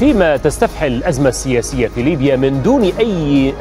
فيما تستفحل الأزمة السياسية في ليبيا من دون أي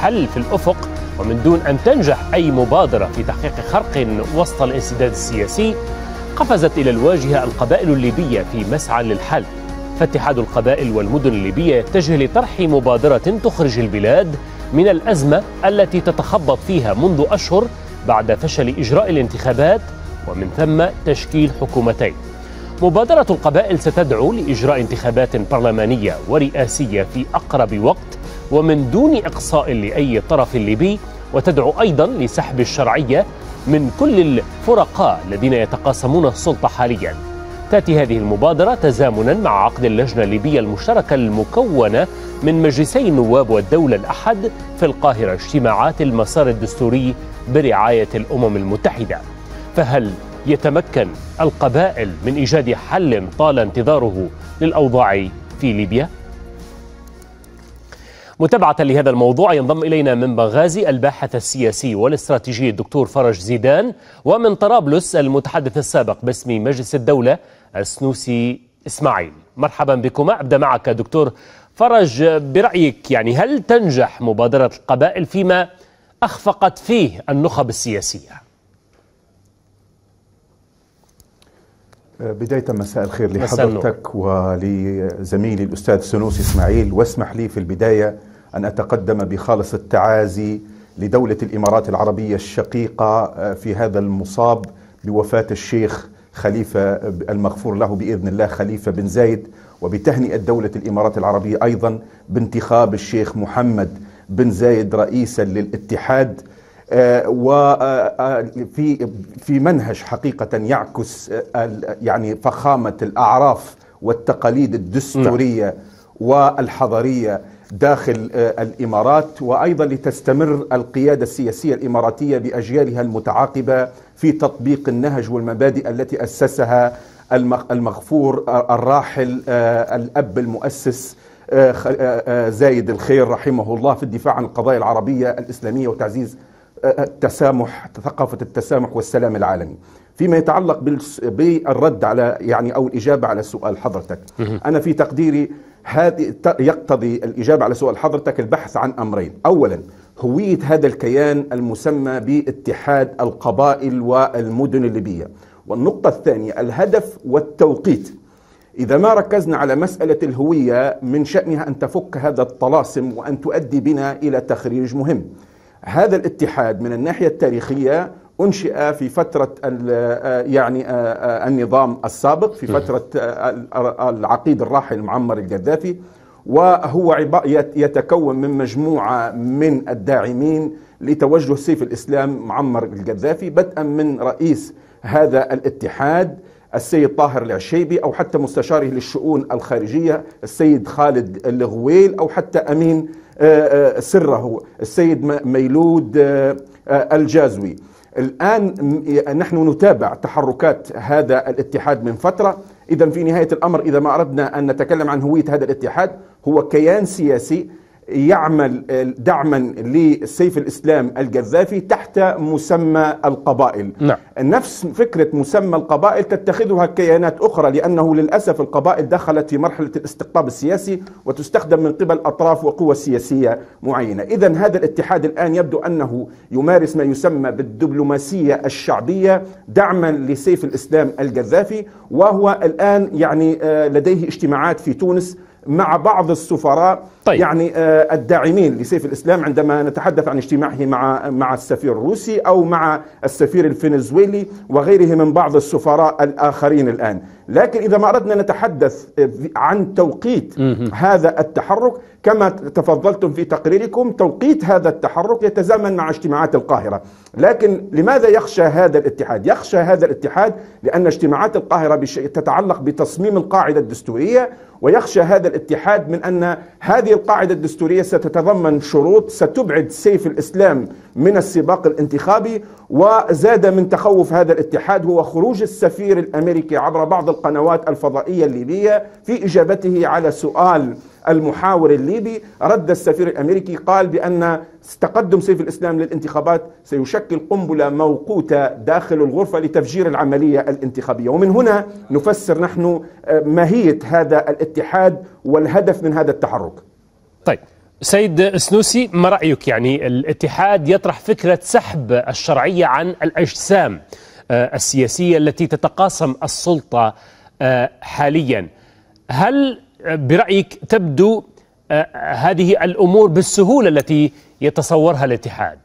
حل في الأفق ومن دون أن تنجح أي مبادرة في تحقيق خرق وسط الانسداد السياسي قفزت إلى الواجهة القبائل الليبية في مسعى للحل. فاتحاد القبائل والمدن الليبية يتجه لطرح مبادرة تخرج البلاد من الأزمة التي تتخبط فيها منذ أشهر بعد فشل إجراء الانتخابات ومن ثم تشكيل حكومتين. مبادرة القبائل ستدعو لإجراء انتخابات برلمانية ورئاسية في أقرب وقت ومن دون إقصاء لأي طرف ليبي وتدعو أيضا لسحب الشرعية من كل الفرقاء الذين يتقاسمون السلطة حاليا. تأتي هذه المبادرة تزامنا مع عقد اللجنة الليبية المشتركة المكونة من مجلسي النواب والدولة الأحد في القاهرة اجتماعات المسار الدستوري برعاية الأمم المتحدة. فهل يتمكن القبائل من إيجاد حل طال انتظاره للأوضاع في ليبيا؟ متابعة لهذا الموضوع ينضم إلينا من بنغازي الباحث السياسي والاستراتيجي الدكتور فرج زيدان ومن طرابلس المتحدث السابق باسم مجلس الدولة السنوسي إسماعيل مرحبا بكما أبدأ معك دكتور فرج برأيك يعني هل تنجح مبادرة القبائل فيما أخفقت فيه النخب السياسية؟ بداية مساء الخير لحضرتك ولزميلي الأستاذ سنوسي إسماعيل واسمح لي في البداية أن أتقدم بخالص التعازي لدولة الإمارات العربية الشقيقة في هذا المصاب بوفاة الشيخ خليفة المغفور له بإذن الله خليفة بن زايد وبتهنئة دولة الإمارات العربية أيضا بانتخاب الشيخ محمد بن زايد رئيسا للاتحاد. وفي في منهج حقيقة يعكس يعني فخامة الأعراف والتقاليد الدستورية والحضارية داخل الإمارات وأيضا لتستمر القيادة السياسية الإماراتية بأجيالها المتعاقبة في تطبيق النهج والمبادئ التي أسسها المغفور الراحل الأب المؤسس زايد الخير رحمه الله في الدفاع عن القضايا العربية الإسلامية وتعزيز التسامح ثقافة التسامح والسلام العالمي. فيما يتعلق بالرد على يعني أو الإجابة على سؤال حضرتك. أنا في تقديري هذه يقتضي الإجابة على سؤال حضرتك البحث عن أمرين. أولا هوية هذا الكيان المسمى باتحاد القبائل والمدن الليبية. والنقطة الثانية الهدف والتوقيت. إذا ما ركزنا على مسألة الهوية من شأنها أن تفك هذا الطلاسم وأن تؤدي بنا إلى تخريج مهم. هذا الاتحاد من الناحية التاريخية أنشئ في فترة يعني النظام السابق في فترة العقيد الراحل معمر القذافي. وهو يتكون من مجموعة من الداعمين لتوجه سيف الإسلام معمر القذافي بدءا من رئيس هذا الاتحاد السيد طاهر العشيبي أو حتى مستشاره للشؤون الخارجية السيد خالد الغويل أو حتى أمين سره السيد ميلود الجازوي. الآن نحن نتابع تحركات هذا الاتحاد من فترة. إذا في نهاية الأمر إذا ما أردنا أن نتكلم عن هوية هذا الاتحاد هو كيان سياسي يعمل دعما لسيف الإسلام القذافي تحت مسمى القبائل نعم. نفس فكرة مسمى القبائل تتخذها كيانات أخرى لأنه للأسف القبائل دخلت في مرحلة الاستقطاب السياسي وتستخدم من قبل أطراف وقوى سياسية معينة اذا هذا الاتحاد الآن يبدو أنه يمارس ما يسمى بالدبلوماسية الشعبية دعما لسيف الإسلام القذافي وهو الآن يعني لديه اجتماعات في تونس مع بعض السفراء طيب. يعني آه الداعمين لسيف الإسلام عندما نتحدث عن اجتماعه مع مع السفير الروسي أو مع السفير الفنزويلي وغيره من بعض السفراء الآخرين الآن، لكن إذا ما أردنا نتحدث عن توقيت هذا التحرك كما تفضلتم في تقريركم توقيت هذا التحرك يتزامن مع اجتماعات القاهرة، لكن لماذا يخشى هذا الاتحاد؟ يخشى هذا الاتحاد لأن اجتماعات القاهرة تتعلق بتصميم القاعدة الدستورية ويخشى هذا الاتحاد من أن هذه القاعدة الدستورية ستتضمن شروط ستبعد سيف الإسلام من السباق الانتخابي وزاد من تخوف هذا الاتحاد هو خروج السفير الأمريكي عبر بعض القنوات الفضائية الليبية في إجابته على سؤال المحاور الليبي. رد السفير الأمريكي قال بأن تقدم سيف الإسلام للانتخابات سيشكل قنبلة موقوتة داخل الغرفة لتفجير العملية الانتخابية. ومن هنا نفسر نحن آه، ماهية هذا الاتحاد والهدف من هذا التحرك. طيب. سيد سنوسي ما رأيك يعني الاتحاد يطرح فكرة سحب الشرعية عن الأجسام آه، السياسية التي تتقاسم السلطة آه، حاليا؟ هل برأيك تبدو آه، هذه الأمور بالسهولة التي يتصورها الاتحاد؟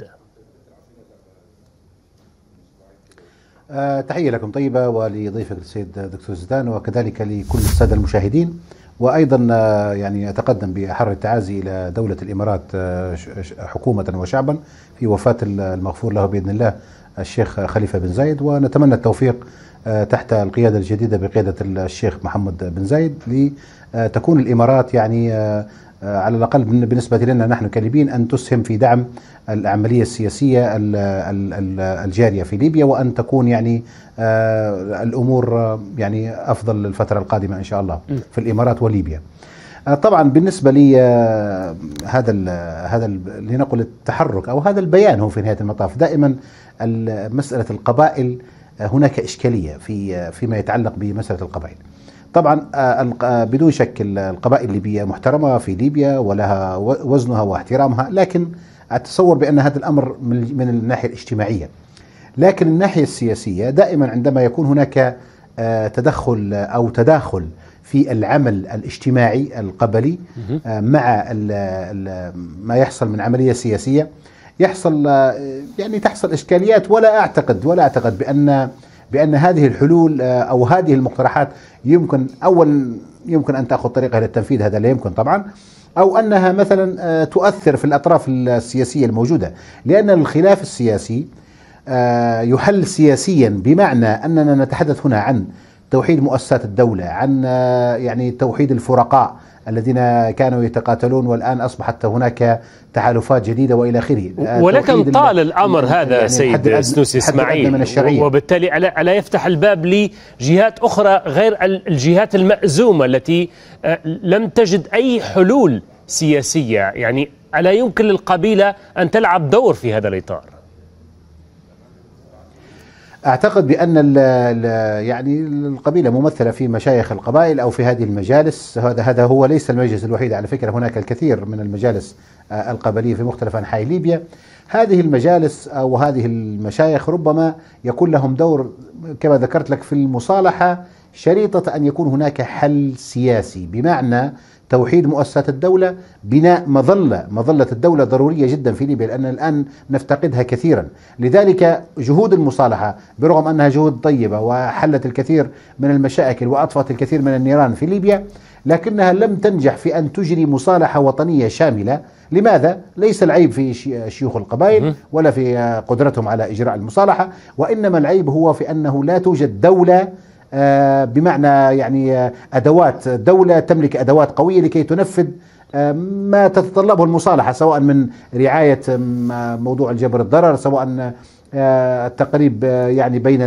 تحية لكم طيبة ولضيفك السيد دكتور زدان وكذلك لكل السادة المشاهدين. وأيضا آه، يعني أتقدم باحر التعازي إلى دولة الإمارات آه، حكومة وشعبا في وفاة المغفور له بإذن الله الشيخ خليفة بن زايد. ونتمنى التوفيق آه، تحت القيادة الجديدة بقيادة الشيخ محمد بن زايد لتكون الإمارات يعني على الأقل بالنسبة لنا نحن كليبيين أن تسهم في دعم العملية السياسية الجارية في ليبيا وأن تكون يعني آه، الأمور يعني أفضل الفترة القادمة إن شاء الله في الإمارات وليبيا. آه، طبعا بالنسبة لي آه، هذا ال هذا لنقل التحرك أو هذا البيان هو في نهاية المطاف دائما مسألة القبائل هناك إشكالية في فيما يتعلق بمسألة القبائل. طبعا بدون شك القبائل الليبية محترمة في ليبيا ولها وزنها واحترامها لكن أتصور بأن هذا الأمر من الناحية الاجتماعية. لكن الناحية السياسية دائما عندما يكون هناك آه، تدخل أو تداخل في العمل الاجتماعي القبلي آه، مع ما يحصل من عملية سياسية يحصل آه، يعني تحصل إشكاليات ولا أعتقد ولا أعتقد بأن بأن هذه الحلول أو هذه المقترحات يمكن أول يمكن أن تأخذ طريقها للتنفيذ هذا لا يمكن طبعا. أو أنها مثلا تؤثر في الأطراف السياسية الموجودة. لأن الخلاف السياسي آه، يحل سياسيا بمعنى أننا نتحدث هنا عن توحيد مؤسسات الدولة عن آه، يعني توحيد الفرقاء الذين كانوا يتقاتلون والآن أصبحت هناك تحالفات جديدة وإلى آخره. آه، ولكن طال الأمر هذا يعني سيد سنوسي إسماعيل. وبالتالي الا يفتح الباب لجهات أخرى غير الجهات المأزومة التي لم تجد أي حلول سياسية. يعني ألا يمكن للقبيلة أن تلعب دور في هذا الإطار؟ أعتقد بأن ال ال يعني القبيلة ممثلة في مشايخ القبائل أو في هذه المجالس. هذا هذا هو ليس المجلس الوحيد على فكرة هناك الكثير من المجالس آه، القبلية في مختلف أنحاء ليبيا. هذه المجالس أو هذه المشايخ ربما يكون لهم دور كما ذكرت لك في المصالحة شريطة أن يكون هناك حل سياسي بمعنى توحيد مؤسسات الدولة بناء مظلة. مظلة الدولة ضرورية جدا في ليبيا لأن الآن نفتقدها كثيرا. لذلك جهود المصالحة برغم أنها جهود طيبة وحلت الكثير من المشاكل وأطفت الكثير من النيران في ليبيا لكنها لم تنجح في أن تجري مصالحة وطنية شاملة. لماذا؟ ليس العيب في شيوخ القبائل ولا في قدرتهم على إجراء المصالحة وإنما العيب هو في أنه لا توجد دولة بمعنى يعني آه، أدوات دولة تملك أدوات قوية لكي تنفذ آه، ما تتطلبه المصالحة سواء من رعاية موضوع الجبر الضرر سواء آه، التقريب آه، يعني بين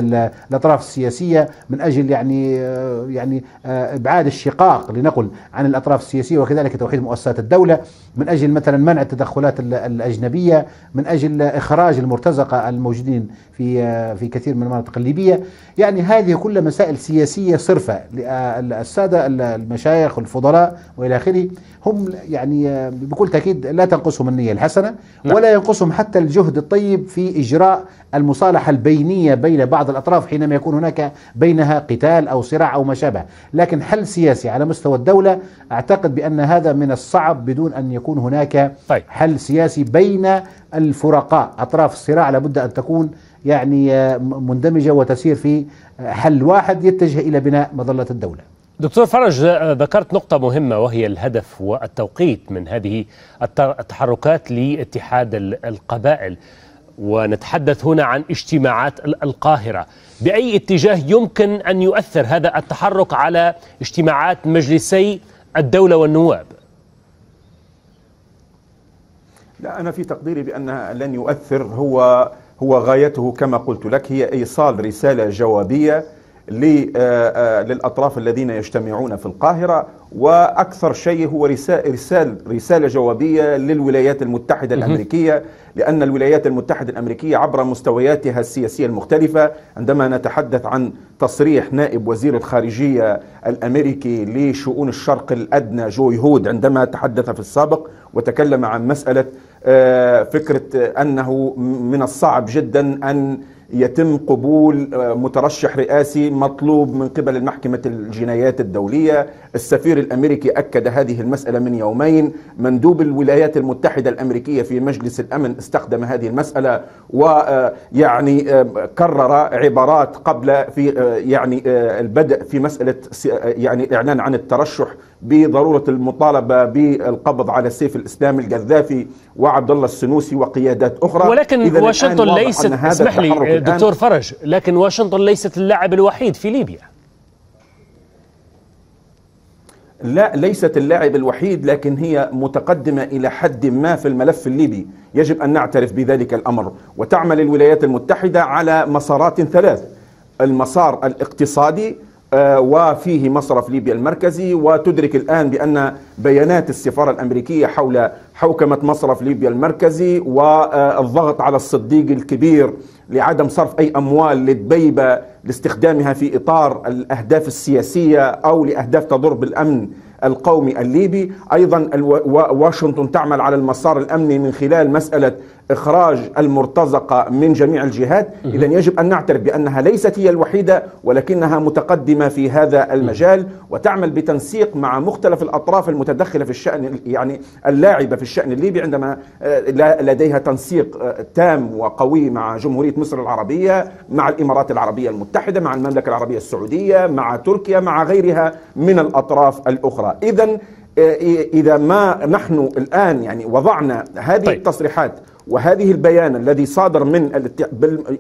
الأطراف السياسية من أجل يعني آه، يعني إبعاد الشقاق لنقل عن الأطراف السياسية وكذلك توحيد مؤسسات الدولة من أجل مثلا منع التدخلات الأجنبية من أجل إخراج المرتزقة الموجودين في في كثير من المناطق الليبية. يعني هذه كلها مسائل سياسية صرفة السادة المشايخ والفضلاء وإلى آخره. هم يعني بكل تأكيد لا تنقصهم النية الحسنة نعم. ولا ينقصهم حتى الجهد الطيب في إجراء المصالحة البينية بين بعض الأطراف حينما يكون هناك بينها قتال أو صراع أو ما شابه لكن حل سياسي على مستوى الدولة أعتقد بأن هذا من الصعب بدون أن يكون هناك طيب. حل سياسي بين الفرقاء أطراف الصراع لابد أن تكون يعني مندمجة وتسير في حل واحد يتجه إلى بناء مظلة الدولة دكتور فرج ذكرت نقطة مهمة وهي الهدف والتوقيت من هذه التحركات لاتحاد القبائل. ونتحدث هنا عن اجتماعات القاهرة. بأي اتجاه يمكن أن يؤثر هذا التحرك على اجتماعات مجلسي الدولة والنواب؟ لا أنا في تقديري بأنها لن يؤثر. هو هو غايته كما قلت لك هي إيصال رسالة جوابية للأطراف الذين يجتمعون في القاهرة وأكثر شيء هو رسالة, رسالة جوابية للولايات المتحدة الأمريكية لأن الولايات المتحدة الأمريكية عبر مستوياتها السياسية المختلفة عندما نتحدث عن تصريح نائب وزير الخارجية الأمريكي لشؤون الشرق الأدنى جو يهود عندما تحدث في السابق وتكلم عن مسألة آه، فكرة أنه من الصعب جدا أن يتم قبول آه، مترشح رئاسي مطلوب من قبل المحكمة الجنايات الدولية. السفير الأمريكي أكد هذه المسألة من يومين. مندوب الولايات المتحدة الأمريكية في مجلس الأمن استخدم هذه المسألة ويعني آه، آه، كرر عبارات قبل في يعني البدء في مسألة يعني إعلان عن الترشح بضرورة المطالبة بالقبض على سيف الإسلام القذافي وعبد الله السنوسي وقيادات أخرى. ولكن واشنطن ليست اسمح لي دكتور فرج لكن واشنطن ليست اللاعب الوحيد في ليبيا. لا ليست اللاعب الوحيد لكن هي متقدمة إلى حد ما في الملف الليبي. يجب أن نعترف بذلك الأمر. وتعمل الولايات المتحدة على مسارات ثلاث. المسار الاقتصادي وفيه مصرف ليبيا المركزي وتدرك الآن بأن بيانات السفارة الأمريكية حول حوكمة مصرف ليبيا المركزي والضغط على الصديق الكبير لعدم صرف أي أموال لدبيبة لاستخدامها في إطار الأهداف السياسية أو لأهداف تضر بالأمن القومي الليبي. أيضا واشنطن تعمل على المسار الأمني من خلال مسألة إخراج المرتزقة من جميع الجهات. إذا يجب أن نعترف بأنها ليست هي الوحيدة ولكنها متقدمة في هذا المجال وتعمل بتنسيق مع مختلف الأطراف المتدخلة في الشأن يعني اللاعبة في الشأن الليبي عندما آه، لديها تنسيق آه، تام وقوي مع جمهورية مصر العربية مع الإمارات العربية المتحدة مع المملكة العربية السعودية مع تركيا مع غيرها من الأطراف الأخرى. إذا آه، إذا ما نحن الآن يعني وضعنا هذه طيب. التصريحات وهذه البيان الذي صادر من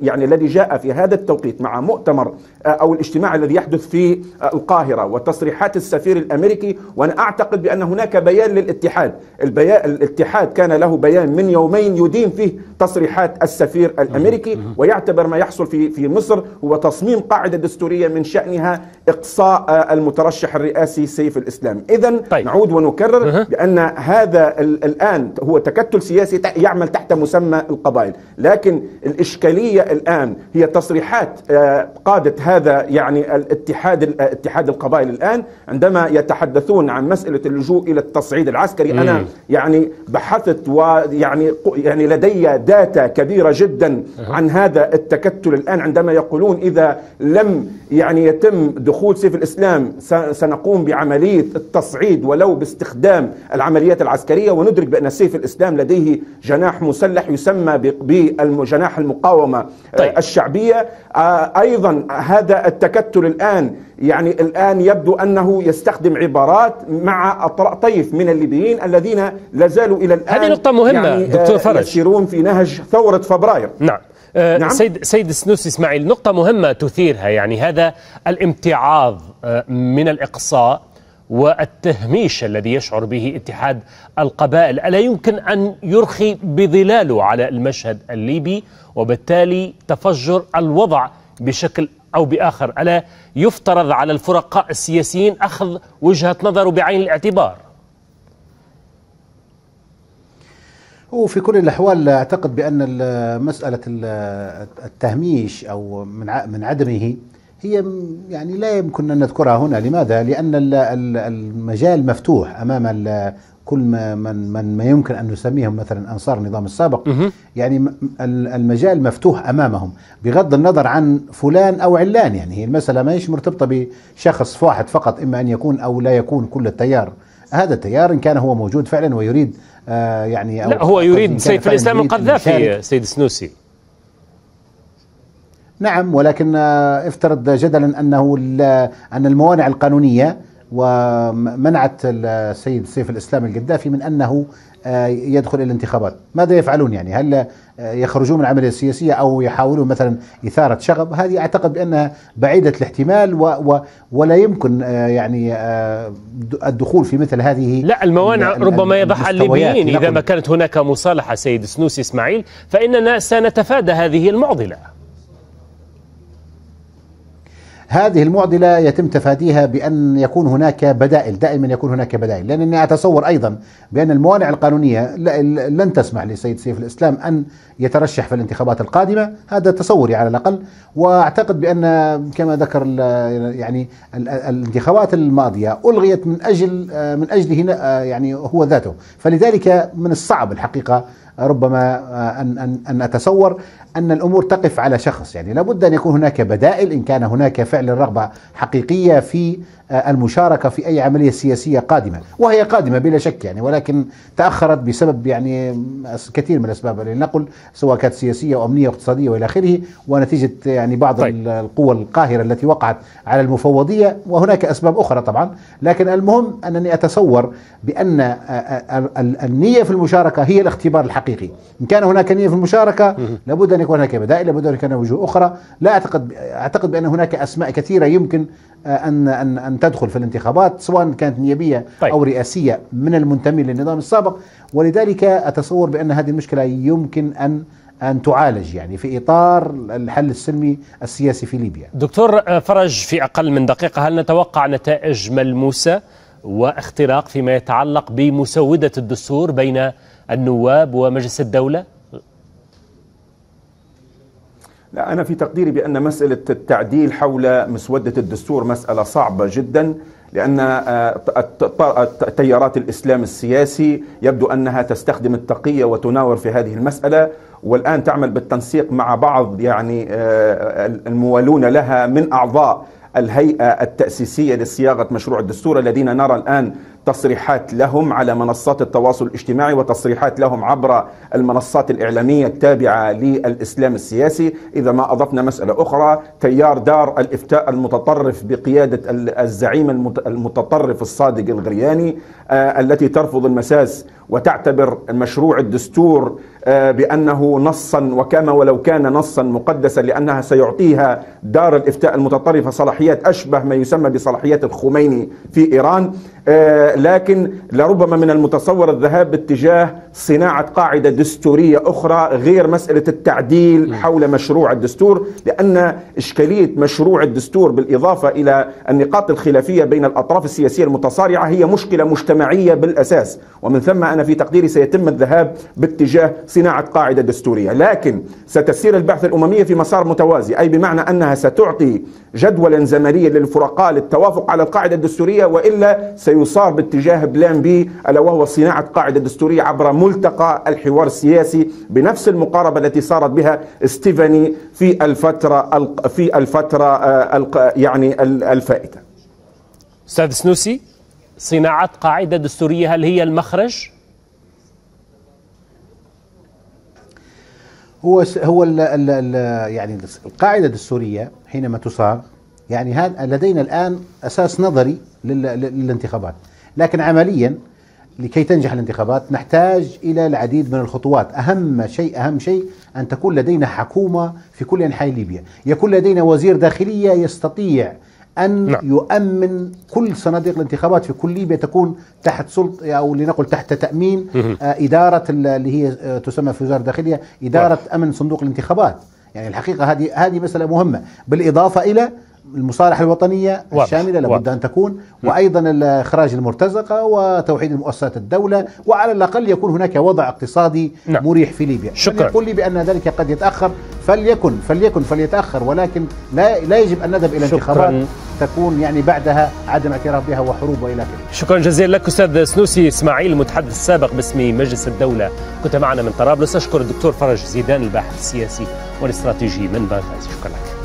يعني الذي جاء في هذا التوقيت مع مؤتمر آه، أو الاجتماع الذي يحدث في آه، القاهرة وتصريحات السفير الأمريكي وأنا أعتقد بأن هناك بيان للاتحاد. البيان الاتحاد كان له بيان من يومين يدين فيه تصريحات السفير الأمريكي ويعتبر ما يحصل في في مصر هو تصميم قاعدة دستورية من شأنها إقصاء آه، المترشح الرئاسي سيف الإسلام. اذا طيب. نعود ونكرر بأن هذا الآن هو تكتل سياسي يعمل تحت مسمى القبائل. لكن الإشكالية الآن هي تصريحات آه، قادة هذا يعني الاتحاد اتحاد القبائل الآن عندما يتحدثون عن مسألة اللجوء إلى التصعيد العسكري. مم. أنا يعني بحثت ويعني يعني لدي داتا كبيرة جدا عن هذا التكتل الآن عندما يقولون إذا لم يعني يتم دخول سيف الإسلام سنقوم بعملية التصعيد ولو باستخدام العمليات العسكرية وندرك بأن سيف الإسلام لديه جناح مسلح مسلح يسمى بالجناح المقاومة آه، طيب. الشعبية آه، أيضا هذا التكتل الآن يعني الآن يبدو أنه يستخدم عبارات مع طيف من الليبيين الذين لازالوا إلى الآن هذه نقطة مهمة يعني دكتور آه، فرج يسيرون في نهج ثورة فبراير نعم نعم؟ سيد سيد سنوس إسماعيل نقطة مهمة تثيرها يعني هذا الامتعاض من الإقصاء والتهميش الذي يشعر به اتحاد القبائل. ألا يمكن أن يرخي بظلاله على المشهد الليبي وبالتالي تفجر الوضع بشكل أو بآخر؟ ألا يفترض على الفرقاء السياسيين أخذ وجهة نظره بعين الاعتبار؟ وفي كل الأحوال أعتقد بأن مسألة التهميش أو من عدمه هي يعني لا يمكن أن نذكرها هنا. لماذا؟ لأن المجال مفتوح أمام كل ما من, من ما يمكن أن نسميهم مثلا أنصار النظام السابق. يعني المجال مفتوح أمامهم بغض النظر عن فلان أو علان. يعني هي المسألة ما هيش مرتبطة بشخص واحد فقط إما أن يكون أو لا يكون كل التيار. هذا التيار إن كان هو موجود فعلا ويريد آه يعني أو لا هو يريد سيف الإسلام القذافي سيد سنوسي نعم ولكن آه، افترض جدلا أنه أن الموانع القانونية ومنعت السيد سيف الإسلام القذافي من أنه آه، يدخل إلى الانتخابات، ماذا يفعلون يعني؟ هل آه، يخرجون من العملية السياسيه أو يحاولون مثلا إثارة شغب؟ هذه أعتقد بأنها بعيدة الاحتمال و و ولا يمكن يعني الدخول في مثل هذه لا الموانع ربما يضعها الليبيين إذا ما كانت هناك مصالحة سيد سنوسي إسماعيل فإننا سنتفادى هذه المعضلة. هذه المعضلة يتم تفاديها بأن يكون هناك بدائل دائما يكون هناك بدائل. لأنني أتصور أيضا بأن الموانع القانونية لن تسمح لسيد سيف الإسلام أن يترشح في الانتخابات القادمة. هذا تصوري على الأقل. وأعتقد بأن كما ذكر يعني الانتخابات الماضية ألغيت من أجل من أجله يعني هو ذاته. فلذلك من الصعب الحقيقة ربما أن, أن, أن أتصور أن الأمور تقف على شخص. يعني لابد أن يكون هناك بدائل إن كان هناك فعل رغبة حقيقية في آه، المشاركة في أي عملية سياسية قادمة وهي قادمة بلا شك يعني ولكن تأخرت بسبب يعني كثير من الأسباب. لنقل سواء كانت سياسية أو أمنية واقتصادية وإلى آخره ونتيجة يعني بعض طيب. القوى القاهرة التي وقعت على المفوضية وهناك أسباب أخرى طبعا. لكن المهم أنني أتصور بأن آه، آه، النية في المشاركة هي الاختبار الحقيقي. إن كان هناك نية في المشاركة لابد أن يكون هناك بدائل لابد هناك وجوه أخرى. لا أعتقد أعتقد بأن هناك أسماء كثيرة يمكن أن أن أن تدخل في الانتخابات سواء كانت نيابية طيب. أو رئاسية من المنتمي للنظام السابق. ولذلك أتصور بأن هذه المشكلة يمكن أن أن تعالج يعني في إطار الحل السلمي السياسي في ليبيا. دكتور فرج في أقل من دقيقة هل نتوقع نتائج ملموسة واختراق فيما يتعلق بمسودة الدستور بين النواب ومجلس الدولة؟ لا أنا في تقديري بأن مسألة التعديل حول مسودة الدستور مسألة صعبة جدا لأن آه، تيارات الإسلام السياسي يبدو أنها تستخدم التقية وتناور في هذه المسألة والآن تعمل بالتنسيق مع بعض يعني آه، الموالون لها من أعضاء الهيئة التأسيسية لصياغة مشروع الدستور الذين نرى الآن تصريحات لهم على منصات التواصل الاجتماعي وتصريحات لهم عبر المنصات الإعلامية التابعة للإسلام السياسي. إذا ما أضفنا مسألة أخرى تيار دار الإفتاء المتطرف بقيادة الزعيم المتطرف الصادق الغرياني آه، التي ترفض المساس وتعتبر مشروع الدستور آه، بأنه نصا وكما ولو كان نصا مقدسا لأنها سيعطيها دار الإفتاء المتطرفة صلاحيات أشبه ما يسمى بصلاحيات الخميني في إيران. لكن لربما من المتصور الذهاب باتجاه صناعة قاعدة دستورية أخرى غير مسألة التعديل حول مشروع الدستور لأن إشكالية مشروع الدستور بالإضافة إلى النقاط الخلافية بين الأطراف السياسية المتصارعة هي مشكلة مجتمعية بالأساس. ومن ثم أنا في تقديري سيتم الذهاب باتجاه صناعة قاعدة دستورية. لكن ستسير البعثة الأممية في مسار متوازي أي بمعنى أنها ستعطي جدولا زمنيا للفرقاء للتوافق على القاعدة الدستورية وإلا سيصار باتجاه plan B ألا وهو صناعة قاعدة دستورية عبر ملتقى الحوار السياسي بنفس المقاربة التي صارت بها ستيفاني في الفترة في الفترة آه، يعني الفائتة أستاذ سنوسي صناعة قاعدة دستورية هل هي المخرج؟ هو هو ال ال ال يعني القاعدة الدستورية حينما تصاغ يعني هذا لدينا الآن أساس نظري للانتخابات. لكن عمليا لكي تنجح الانتخابات نحتاج إلى العديد من الخطوات. أهم شيء أهم شيء أن تكون لدينا حكومة في كل أنحاء ليبيا. يكون لدينا وزير داخلية يستطيع أن نعم. يؤمن كل صناديق الانتخابات في كل ليبيا تكون تحت سلطة أو لنقل تحت تأمين آه إدارة اللي هي آه تسمى في وزارة الداخلية إدارة أمن صندوق الانتخابات. يعني الحقيقة هذه هذه مسألة مهمة. بالإضافة إلى المصالحة الوطنية واضح. الشاملة لابد أن تكون وأيضا إخراج المرتزقة وتوحيد المؤسسات الدولة وعلى الأقل يكون هناك وضع اقتصادي نعم. مريح في ليبيا شكرا يقول لي بأن ذلك قد يتأخر فليكن فليكن فليتأخر ولكن لا, لا يجب أن نذهب إلى انتخابات تكون يعني بعدها عدم اعتراف بها وحروب وإلى آخره. شكرا جزيلا لك أستاذ سنوسي إسماعيل المتحدث السابق باسم مجلس الدولة كنت معنا من طرابلس أشكر الدكتور فرج زيدان الباحث السياسي والاستراتيجي من بنغازي شكرا لك.